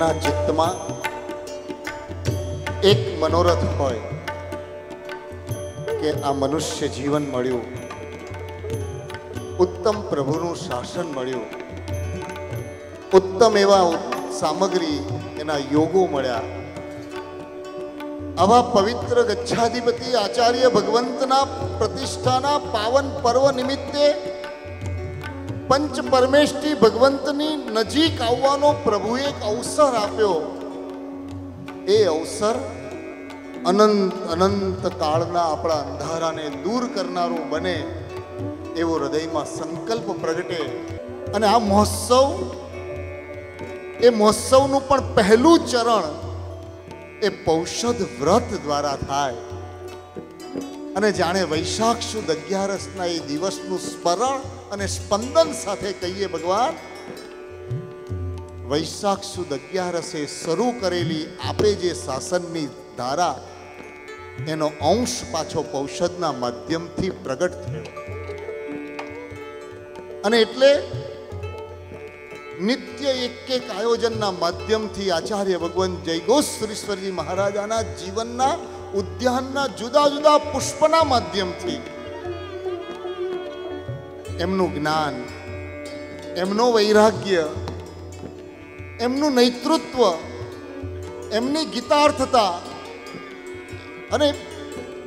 એના ચિત્તમાં એક મનોરથ હોય કે આ મનુષ્ય જીવન મળ્યું. ઉત્તમ પ્રભુનું શાસન મળ્યું. ઉત્તમ એવા સામગ્રી એના યોગો મળ્યા. આવા પવિત્ર ગચ્છાધિપતિ આચાર્ય ભગવંતના પ્રતિષ્ઠાના પાવન પર્વ નિમિત્તે પંચ પરમેષ્ઠી ભગવંતની નજીક આવવાનો પ્રભુએ એક અવસર આપ્યો. એ અવસર અનંત અનંત કાળના આપણા અંધારાને દૂર કરનારું બને એવો હૃદયમાં સંકલ્પ પ્રગટે. અને આ મહોત્સવ, એ મહોત્સવનું પણ પહેલું ચરણ એ પૌષધ વ્રત દ્વારા થાય. અને જાણે વૈશાખ સુદ અગિયારસના એ દિવસનું સ્મરણ અને સ્પંદન સાથે કહીએ ભગવાન વૈશાખ સુદ અગિયારસે શરૂ કરેલી આપે જે શાસનની ધારા, એનો અંશ પાછો પૌષદના માધ્યમથી પ્રગટ થયો. અને એટલે નિત્ય એક એક આયોજનના માધ્યમથી આચાર્ય ભગવાન જયગોશ્વરીશ્વરજી મહારાજાના જીવનના ઉદ્યાનના જુદા જુદા પુષ્પના માધ્યમથી એમનું જ્ઞાન, એમનો વૈરાગ્ય, એમનું નેતૃત્વ, એમની ગીતાર્થતા અને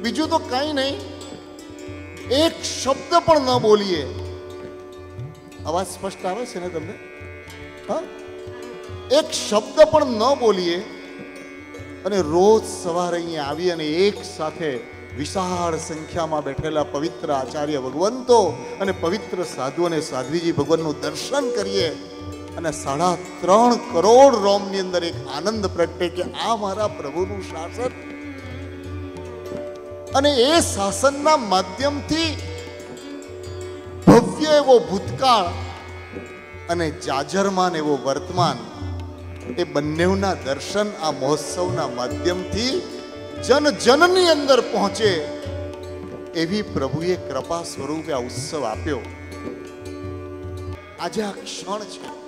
બીજું તો કાંઈ નહીં, એક શબ્દ પણ ન બોલીએ. અવાજ સ્પષ્ટ આવે છે ને તમને? હા? એક શબ્દ પણ ન બોલીએ. અને રોજ સવારે અહીંયા આવી અને એક સાથે વિશાળ સંખ્યામાં બેઠેલા પવિત્ર આચાર્ય ભગવંતો અને પવિત્ર સાધુ અને સાધ્વીજી ભગવાનનું દર્શન કરીએ અને સાડા ત્રણ કરોડ રોમની અંદર એક આનંદ પ્રગટે કે આ મારા પ્રભુનું શાસન. અને એ શાસનના માધ્યમથી ભવ્ય એવો ભૂતકાળ અને જાજરમાન એવો વર્તમાન એ બંનેના દર્શન આ મહોત્સવના માધ્યમથી જન જનની અંદર પહોંચે એવી પ્રભુએ કૃપા સ્વરૂપે આ ઉત્સવ આપ્યો. આજે આ ક્ષણ છે.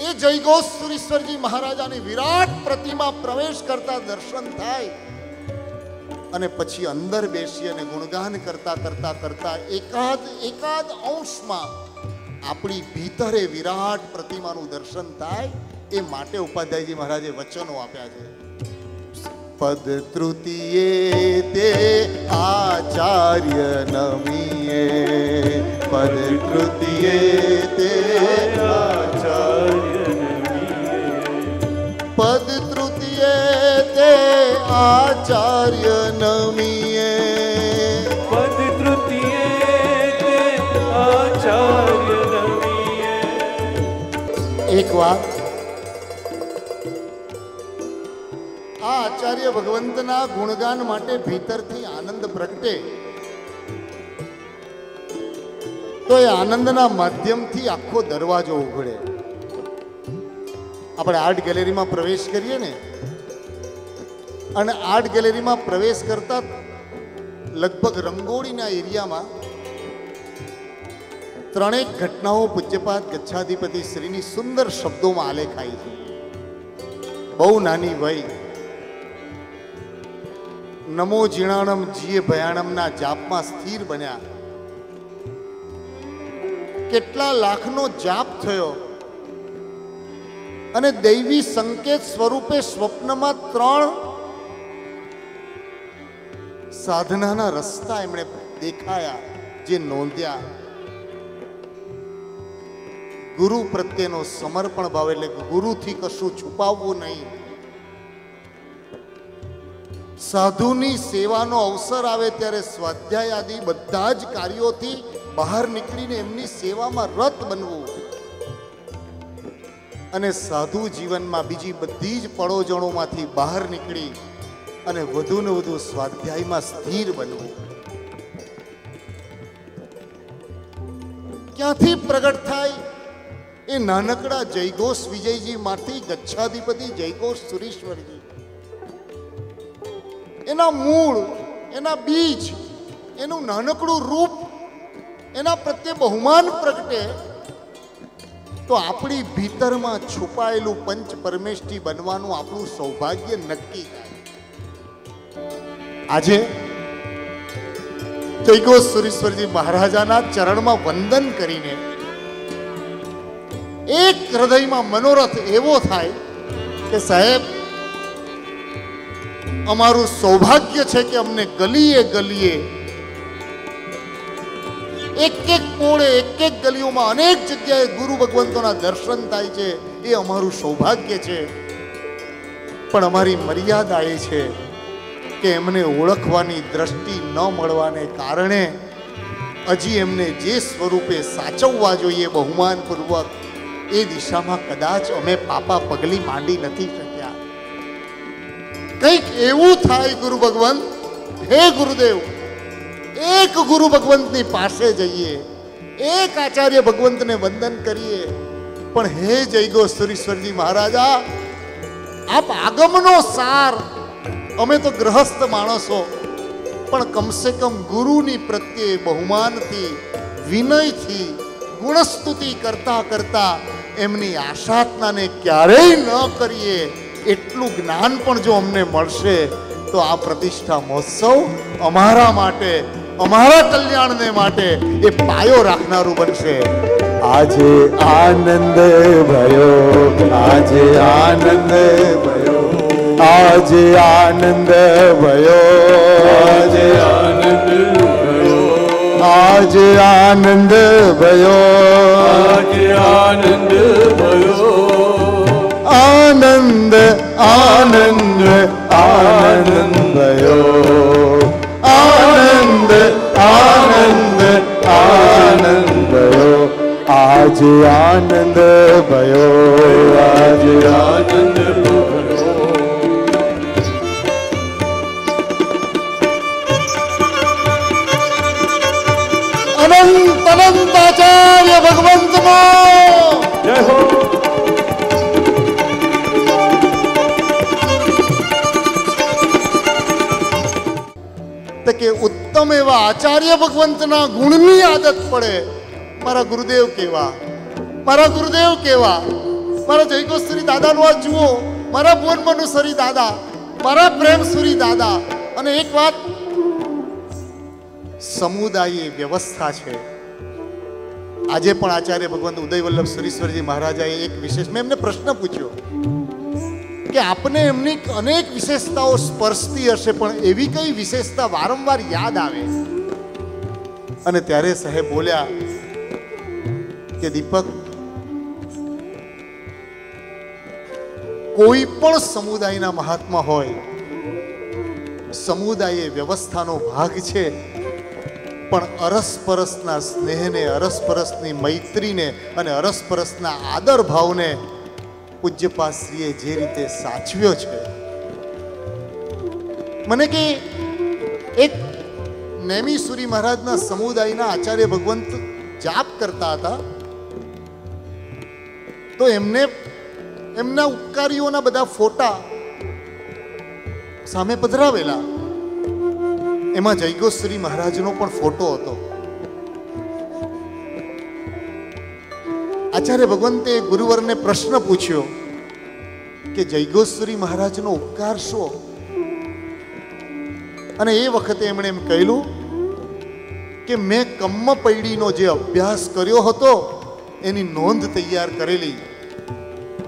એ જયગોશ્વરીશ્વરજી મહારાજાની વિરાટ પ્રતિમા પ્રવેશ કરતા દર્શન થાય અને પછી અંદર બેસી અને ગુણગાન કરતા કરતા કરતા એકાદ એકાદ અંશમાં આપણી ભીતરે વિરાટ પ્રતિમાનું દર્શન થાય, એ માટે ઉપાધ્યાયજી મહારાજે વચનો આપ્યા છે. પદ તૃતીયે તે આચાર્ય નમીએ પદ તૃતીયે તે આચાર્ય પદ તૃતીયે તે આચાર્ય નમીએ. વાત આ આચાર્ય ભગવંતના ગુણગાન માટે ભીતરથી આનંદ પ્રગટે. તો એ આનંદના માધ્યમથી આખો દરવાજો ઉઘડે. આપણે આર્ટ ગેલેરીમાં પ્રવેશ કરીએ ને, અને આર્ટ ગેલેરીમાં પ્રવેશ કરતા લગભગ રંગોળીના એરિયામાં ત્રણેક ઘટનાઓ પૂજ્યપાદ ગચ્છાધિપતિ શ્રીની સુંદર શબ્દોમાં આલેખાઈ છે. બહુ નાની વય. નમો જીણાણમ જીએ ભયાણમના જાપમાં સ્થિર બન્યા. કેટલા લાખનો જાપ થયો. અને દૈવી સંકેત સ્વરૂપે સ્વપ્નમાં ત્રણ સાધનાના રસ્તા એમણે દેખાયા, જે નોંધ્યા. ગુરુ પ્રત્યેનો સમર્પણ ભાવ એટલે ગુરુથી કશું છુપાવવું નહીં. સાધુની સેવાનો અવસર આવે ત્યારે સ્વાધ્યાય આદિ બધા જ કાર્યોથી બહાર નીકળીને એમની સેવામાં રત બનવું. અને સાધુ જીવનમાં બીજી બધી જ પડોજણોમાંથી બહાર નીકળી અને વધુ ને વધુ સ્વાધ્યાયમાં સ્થિર બનવું. ક્યાંથી પ્રગટ થાય એ નાનકડા જયઘોષ વિજયજી માંથી ગચ્છાધિપતિ જયઘોષ સુરેશ્વરજી. એના મૂળ, એના બીજ, એનું નાનકડું રૂપ, એના પ્રત્યે બહુમાન પ્રગટે તો આપણી ભીતરમાં છુપાયેલું પંચ પરમેષ્ઠી બનવાનું આપણું સૌભાગ્ય નક્કી આજે જયગો સુરેશ્વરજી મહારાજાના ચરણમાં વંદન કરીને એક હૃદયમાં મનોરથ એવો થાય કે સાહેબ, અમારું સૌભાગ્ય છે કે અમને ગલીએ ગલીએ એક એક પોળે એક એક ગલીઓમાં અનેક જગ્યાએ ગુરુ ભગવંતોના દર્શન થાય છે, એ અમારું સૌભાગ્ય છે. પણ અમારી મર્યાદા એ છે કે એમને ઓળખવાની દ્રષ્ટિ ન મળવાને કારણે હજી એમને જે સ્વરૂપે સાચવવા જોઈએ બહુમાનપૂર્વક એ દિશામાં કદાચ અમે પાપા પગલી માંડી નથી શક્યા. કંઈક એવું થાય ગુરુ ભગવંત, હે ગુરુદેવ, એક ગુરુ ભગવંતની પાસે જઈએ, એક આચાર્ય ભગવંતને વંદન કરીએ. પણ હે જયગો સુરેશ્વરજી મહારાજા, આપ આગમનો સાર, અમે તો ગ્રહસ્થ માણસો, પણ કમસે કમ ગુરુની પ્રત્યે બહુમાનથી, વિનયથી, ગુણસ્તુતિ કરતા કરતા એમની આશાત્માને ક્યારેય ન કરીએ એટલું જ્ઞાન પણ જો અમને મળશે તો આ પ્રતિષ્ઠા મહોત્સવ અમારા માટે અમારા કલ્યાણને માટે એ પાયો રાખનારું બનશે. આજે આનંદ ભયો આજે આનંદ ભયો આજે આનંદ ભયો. આજે આનંદ ભયો આજે આનંદ ભયો. આજે આનંદ ભયો. આનંદ આનંદ આનંદ ભયો. આનંદ આનંદ આનંદ ભયો. આજ આનંદ ભયો. આજ આનંદ આચાર્ય ભગવંતનો જય હો. કે ઉત્તમ એવા આચાર્ય ભગવંતના ગુણની આદત પડે. મારા ગુરુદેવ કેવા. મારા ગુરુદેવ કેવા. મારા જયગોશ્રી દાદાનું આ જુઓ. મારા ભુવન મનુસરી દાદા. મારા પ્રેમ સુરી દાદા. અને એક વાત. સમુદાય વ્યવસ્થા છે. આજે પણ આચાર્ય ભગવાન ઉદય વલ્લભ સુરેશ્વરજી મહારાજાએ એક વિશેષ મેં એમને પ્રશ્ન પૂછ્યો કે આપને એમની અનેક વિશેષતાઓ સ્પર્શતી હશે, પણ એવી કઈ વિશેષતા વારંવાર યાદ આવે? અને ત્યારે સાહેબ બોલ્યા કે દીપક, કોઈ પણ સમુદાયના મહાત્મા હોય, સમુદાય એ વ્યવસ્થાનો ભાગ છે પણ અરસપરસના સ્નેહને, અરસપરસની મૈત્રીને અને અરસપરસના આદર ભાવને પૂજ્યપાશ્રીએ જે રીતે સાચવ્યો છે, મને કે એક નેમિસુરી મહારાજના સમુદાયના આચાર્ય ભગવંત જાપ કરતા હતા, તો એમને, એમના ઉપકારીઓના બધા ફોટા સામે પધરાવેલા. એમાં જયગોશ્રી મહારાજનો પણ ફોટો હતો. આચાર્ય ભગવંતે ગુરુવરને પ્રશ્ન પૂછ્યો કે જયગોશ્રી મહારાજનો ઉપકાર શો? અને એ વખતે એમણે એમ કહેલું કે મેં કમ્મ પૈડીનો જે અભ્યાસ કર્યો હતો, એની નોંધ તૈયાર કરેલી.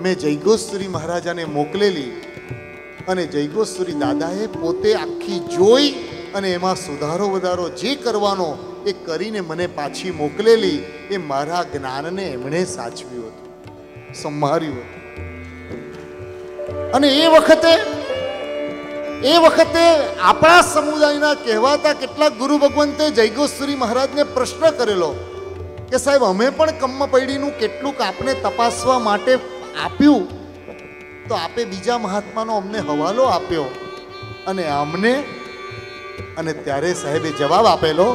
મેં જયગોશ્રી મહારાજાને મોકલેલી અને જયગોશ્રી દાદાએ પોતે આખી જોઈ અને એમાં સુધારો વધારો જે કરવાનો એ કરીને મને પાછી મોકલેલી એ મારા જ્ઞાનને એમણે સાચવ્યું હતું. સંભાળ્યું હતું. અને એ વખતે એ વખતે આપણા સમુદાયના કહેવાતા કેટલાક ગુરુ ભગવંતે જયગોશ્રી મહારાજને પ્રશ્ન કરેલો કે સાહેબ, અમે પણ કમ્મ પૈડીનું કેટલુંક આપને તપાસવા માટે આપ્યું? તો આપે બીજા મહાત્માનો અમને હવાલો આપ્યો અને અમને અને ત્યારે સાહેબે જવાબ આપેલો,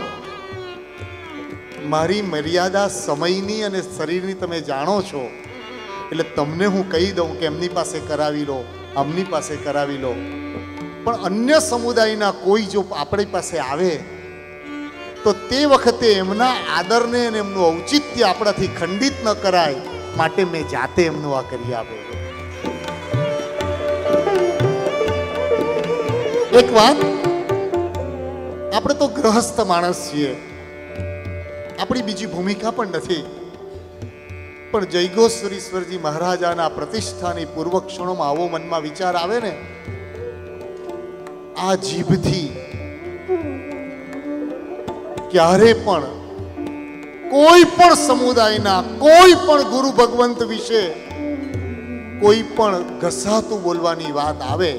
મારી મર્યાદા સમયની અને શરીરની તમે જાણો છો. એટલે તમને હું કહી દઉં કે એમની પાસે કરાવી લો, આમની પાસે કરાવી લો. પણ અન્ય સમુદાયના કોઈ જો આપણી પાસે આવે, તો તે વખતે એમના આદરને અને એમનું ઔચિત્ય આપણાથી ખંડિત ન કરાય માટે મેં જાતે એમનું આ કરી આપે એક વાત આપણે તો ગ્રહસ્થ માણસ છીએ. આપણી બીજી ભૂમિકા પણ નથી. પણ જયગોશ્વરીશ્વરજી મહારાજાના પ્રતિષ્ઠાની પૂર્વ ક્ષણોમાં આવો મનમાં વિચાર આવે ને, આ જીભથી ક્યારે પણ કોઈ પણ સમુદાયના કોઈ પણ ગુરુ ભગવંત વિશે કોઈ પણ ઘસાતું બોલવાની વાત આવે,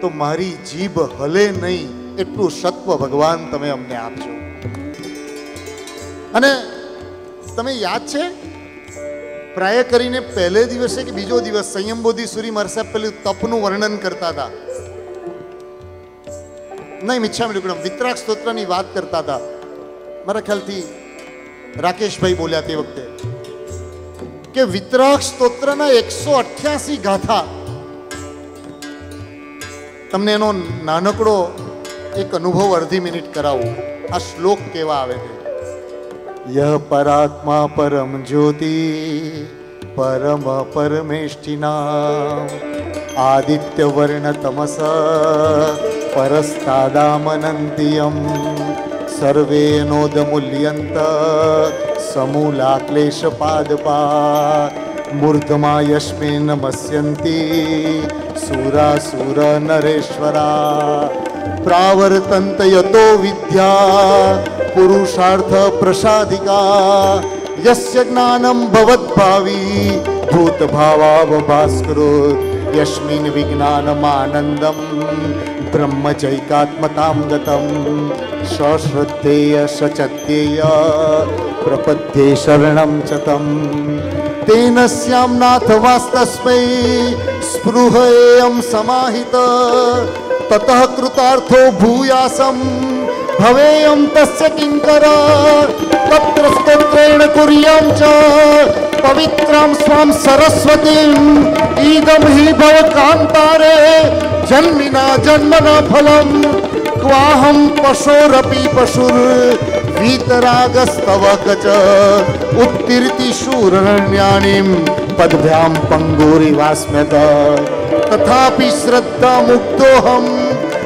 તો મારી જીભ હલે નહીં. એટલું સત્વ ભગવાન તમે અમને આપજો. અને તમે યાદ છે? પ્રાય કરીને પહેલે દિવસે કે બીજો દિવસ સંયમ બોધી સુરી મરસા પેલું તપનું વર્ણન કરતા હતા. નહીં, મિચ્છા દુક્કડમ વિતરાક સ્તોત્રની વાત કરતા હતા. મારા ખ્યાલથી રાકેશભાઈ બોલ્યા તે વખતે કે વિતરાક સ્તોત્રના એકસો અઠ્યાસી ગાથા. તમને એનો નાનકડો એક અનુભવ અડધી મિનિટ કરાવો. આ શ્લોક કેવા આવે છે? યહ પરાત્મા પરમ જ્યોતિ, પરમ પરમેષ્ઠિના આદિત્ય વર્ણ તમસ, પરસ્તાદામનંતિયમ. સર્વે નોદમૂલ્યંત સમૂલા ક્લેશ પાદપા મૂર્ધમા યસ્મે નમસ્યંતી સુરાસુર નરેશ્વરા પ્રાવર્તંત યતો વિદ્યા પુરુષાર્થ પ્રસાદિકા યસ્ય જ્ઞાનમ ભવદ્ભાવી ભૂત ભાવાવભાસ્કરોત યસ્મિન વિજ્ઞાનમાનંદમ બ્રહ્મચૈકાત્મતામ ગતમ સશ્રદ્ધેય સચત્યેય પ્રપદ્યે શરણમ ચ તમ તેન સ્યામનાથ ततः कृतार्थो भूयासम। भवेयम तस्य किंकरा तत्र स्तोत्रेण कुर्याम च। पवित्रम स्वाम सरस्वतीम ईदम हि भव कांतारे जन्मिना जन्मना फलम। क्वाहम पशोरपि पशुर। वीतरागस्तव कच उत्तीर्ति शूरण्याणीम पदभ्याम पंगूरी वास्म्यता પદભ્યામ પંગોરિવાસ્મ્યત તથાપि શ્રદ્ધા મુક્તોહમ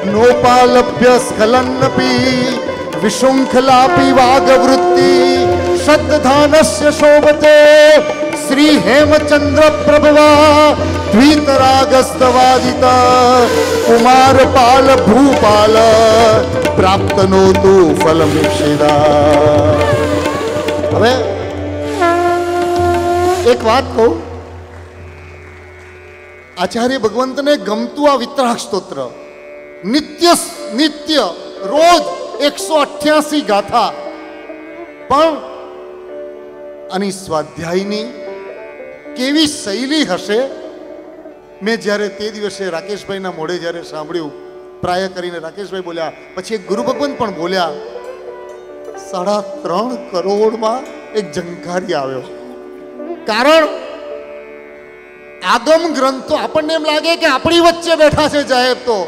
નોપાલભ્ય સ્ખલન્નપી વિશૃંખલાપી વાગવૃત્તિ શ્રદ્ધાનસ્ય શોભતે શ્રી હેમચંદ્ર પ્રભવા દ્વિતરાગસ્તવાદિત કુમાર પાલ ભૂપાલ પ્રાપ્તનો તુ ફલમિક્ષિતા હવે એક વાત કહું આચાર્ય ભગવંતને ગમતું આ વિતરાક સ્તોત્ર. નિત્ય નિત્ય, રોજ એકસો અઠ્યાસી ગાથા. પણ આની સ્વાધ્યાયની કેવી શૈલી હશે? મેં જ્યારે તે દિવસે રાકેશભાઈના મોઢે જ્યારે સાંભળ્યું, પ્રાય કરીને રાકેશભાઈ બોલ્યા, પછી એક ગુરુ ભગવંત પણ બોલ્યા, સાડા ત્રણ કરોડમાં એક જંકારી આવ્યો. કારણ આગમ ગ્રંથો આપણને એમ લાગે કે આપણી વચ્ચે બેઠા છે સાહેબ તો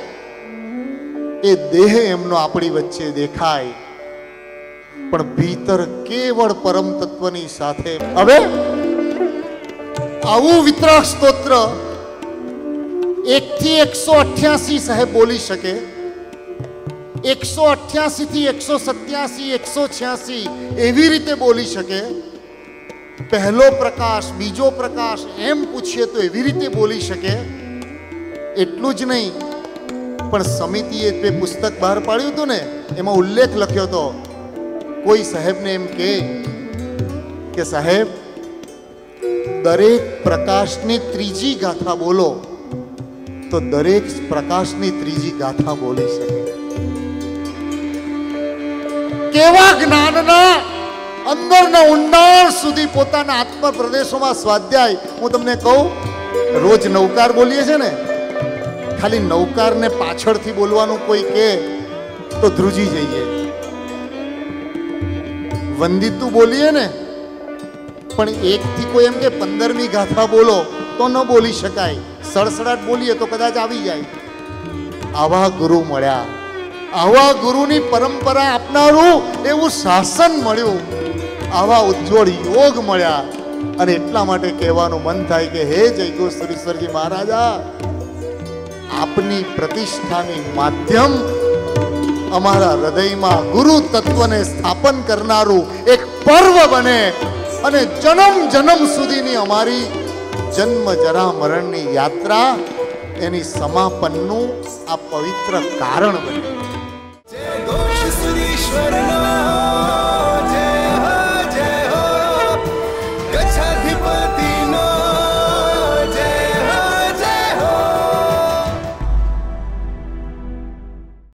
એ દેહ એમનો આપણી વચ્ચે દેખાય પણ ભીતર કેવળ પરમ તત્વની સાથે હવે આવું વિતરાગ સ્તોત્ર એકથી એકસો અઠ્યાસી સાહેબ બોલી શકે એકસો અઠ્યાસી થી એકસો સત્યાસી એકસો છ્યાસી એવી રીતે બોલી શકે પહેલો પ્રકાશ, બીજો પ્રકાશ, એમ પૂછીએ તો એવી રીતે બોલી શકે? એટલું જ નહીં, પણ સમિતિએ તે પુસ્તક બહાર પાડ્યું હતું ને, એમાં ઉલ્લેખ લખ્યો હતો. કોઈ સાહેબને એમ કે કે સાહેબ, દરેક પ્રકાશની ત્રીજી ગાથા બોલો, તો દરેક પ્રકાશની ત્રીજી ગાથા બોલી શકે. કેવા જ્ઞાનના અંદરના ઊંડાણ સુધી પોતાના આત્મ પ્રદેશોમાં સ્વાધ્યાય. હું તમને કહું, રોજ નૌકાર બોલીએ છે ને, ખાલી નૌકારને પાછળથી બોલવાનું કોઈ કે તો ધ્રુજી જઈએ. વંદિતું બોલીએ ને, પણ એકથી કોઈ એમ કે પંદરમી ગાથા બોલો તો ન બોલી શકાય. સડસડાટ બોલીએ તો કદાચ આવી જાય. આવા ગુરુ મળ્યા. આવા ગુરુની પરંપરા આપનારું એવું શાસન મળ્યું. આવા ઉજ્જવળ યોગ મળ્યા અને એટલા માટે કહેવાનું મન થાય કે હે જયગોશ્વરીશ્વરજી મહારાજા, આપની પ્રતિષ્ઠાની માધ્યમ અમારા હૃદયમાં ગુરુ તત્વને સ્થાપન કરનારું એક પર્વ બને અને જન્મ જન્મ સુધીની અમારી જન્મ જરા મરણની યાત્રા એની સમાપનનું આ પવિત્ર કારણ બને. જય સુરીશ્વરના